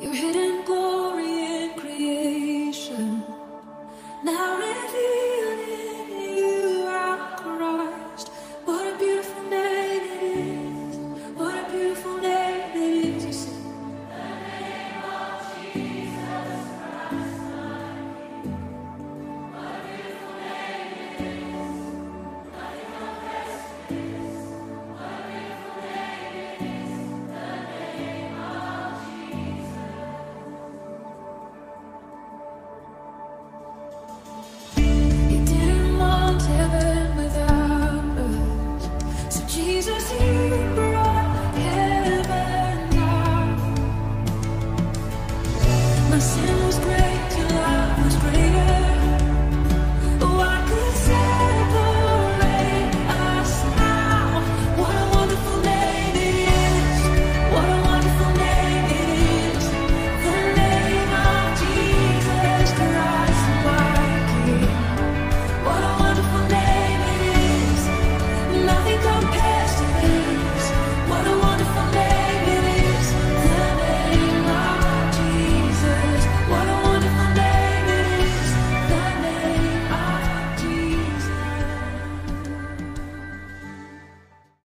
Your hidden glory My sin was great.